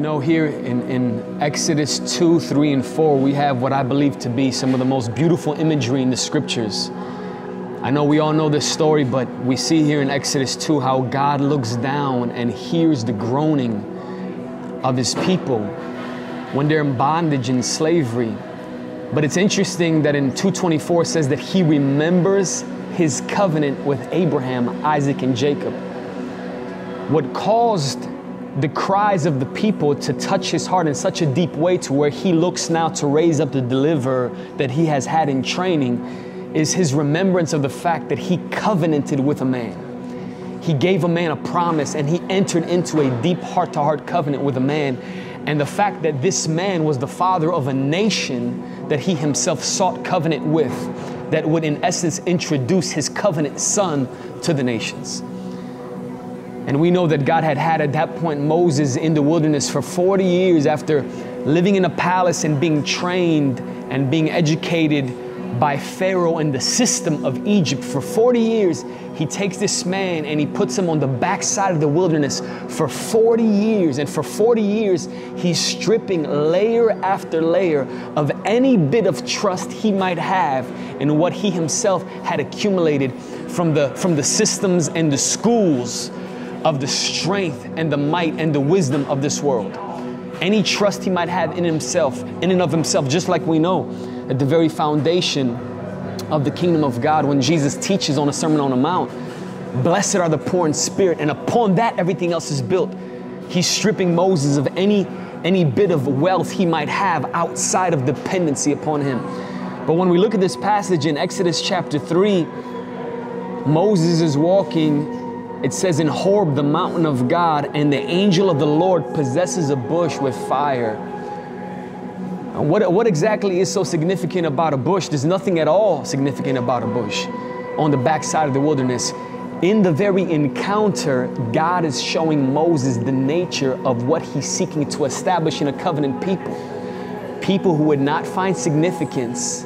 know, here in, in Exodus 2, 3, and 4, we have what I believe to be some of the most beautiful imagery in the scriptures. I know we all know this story, but we see here in Exodus 2 how God looks down and hears the groaning of his people when they're in bondage and slavery. But it's interesting that in 224 says that he remembers his covenant with Abraham, Isaac, and Jacob. What caused the cries of the people to touch his heart in such a deep way to where he looks now to raise up the deliverer that he has had in training is his remembrance of the fact that he covenanted with a man. He gave a man a promise and he entered into a deep heart to heart covenant with a man. And the fact that this man was the father of a nation that he himself sought covenant with, that would in essence introduce his covenant son to the nations. And we know that God had had at that point Moses in the wilderness for 40 years after living in a palace and being trained and being educated by Pharaoh and the system of Egypt for 40 years. He takes this man and he puts him on the backside of the wilderness for 40 years. And for 40 years, he's stripping layer after layer of any bit of trust he might have in what he himself had accumulated from the, from the systems and the schools of the strength and the might and the wisdom of this world. Any trust he might have in himself, in and of himself, just like we know at the very foundation of the kingdom of God when Jesus teaches on a Sermon on the Mount. Blessed are the poor in spirit, and upon that everything else is built. He's stripping Moses of any, any bit of wealth he might have outside of dependency upon him. But when we look at this passage in Exodus chapter 3, Moses is walking it says in Horeb, the mountain of God, and the angel of the Lord possesses a bush with fire. What, what exactly is so significant about a bush? There's nothing at all significant about a bush on the backside of the wilderness. In the very encounter, God is showing Moses the nature of what he's seeking to establish in a covenant people. People who would not find significance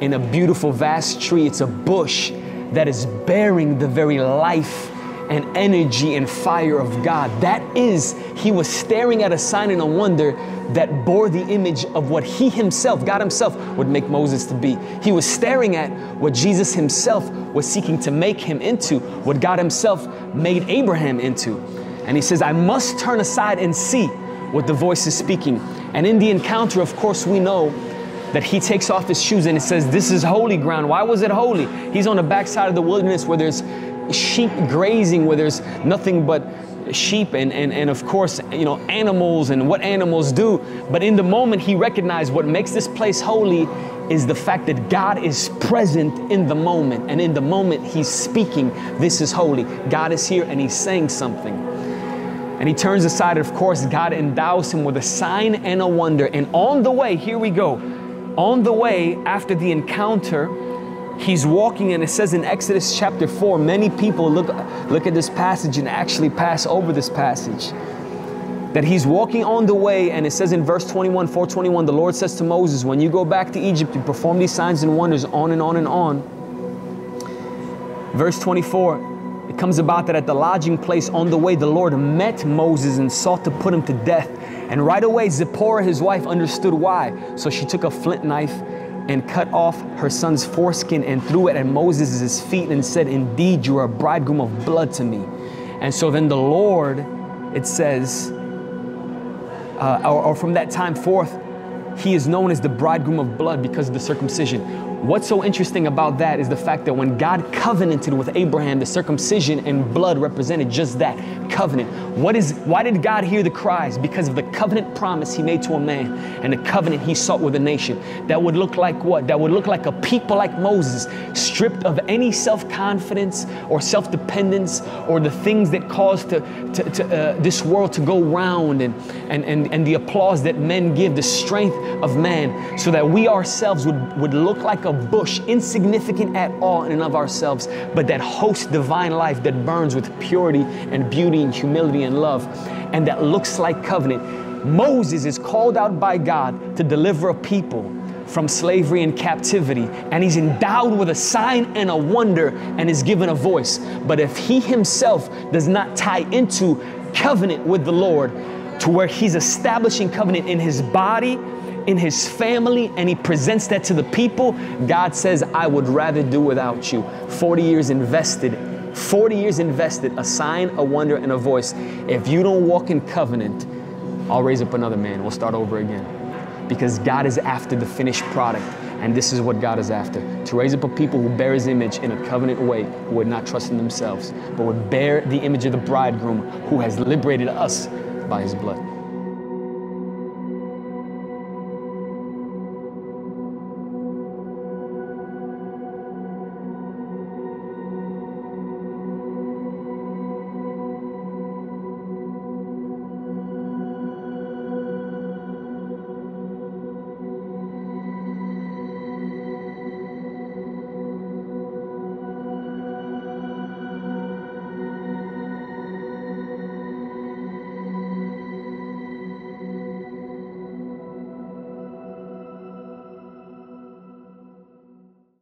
in a beautiful, vast tree. It's a bush that is bearing the very life and energy and fire of God. That is, he was staring at a sign and a wonder that bore the image of what he himself, God himself, would make Moses to be. He was staring at what Jesus himself was seeking to make him into, what God himself made Abraham into. And he says, I must turn aside and see what the voice is speaking. And in the encounter, of course, we know that he takes off his shoes and it says, This is holy ground. Why was it holy? He's on the backside of the wilderness where there's sheep grazing where there's nothing but sheep and, and, and of course, you know, animals and what animals do. But in the moment, he recognized what makes this place holy is the fact that God is present in the moment. And in the moment, he's speaking, This is holy. God is here and he's saying something. And he turns aside, of course, God endows him with a sign and a wonder. And on the way, here we go. On the way, after the encounter, he's walking and it says in Exodus chapter 4 many people look look at this passage and actually pass over this passage. That he's walking on the way and it says in verse 21 421 the Lord says to Moses when you go back to Egypt you perform these signs and wonders on and on and on. Verse 24 it comes about that at the lodging place on the way the Lord met Moses and sought to put him to death. And right away Zipporah his wife understood why. So she took a flint knife and cut off her son's foreskin and threw it at Moses' feet and said, Indeed, you are a bridegroom of blood to me. And so then the Lord, it says, uh, or, or from that time forth, he is known as the bridegroom of blood because of the circumcision. What's so interesting about that is the fact that when God covenanted with Abraham, the circumcision and blood represented just that covenant. What is why did God hear the cries? Because of the covenant promise he made to a man and the covenant he sought with a nation. That would look like what? That would look like a people like Moses, stripped of any self-confidence or self-dependence or the things that cause to, to, to uh, this world to go round and, and, and, and the applause that men give, the strength of man, so that we ourselves would, would look like a a bush, insignificant at all in and of ourselves, but that hosts divine life that burns with purity and beauty and humility and love, and that looks like covenant. Moses is called out by God to deliver a people from slavery and captivity, and he's endowed with a sign and a wonder and is given a voice. But if he himself does not tie into covenant with the Lord, to where he's establishing covenant in his body, in his family, and he presents that to the people, God says, I would rather do without you. 40 years invested 40 years invested, a sign, a wonder, and a voice. If you don't walk in covenant, I'll raise up another man. We'll start over again. Because God is after the finished product. And this is what God is after to raise up a people who bear His image in a covenant way, who would not trust in themselves, but would bear the image of the bridegroom who has liberated us by His blood.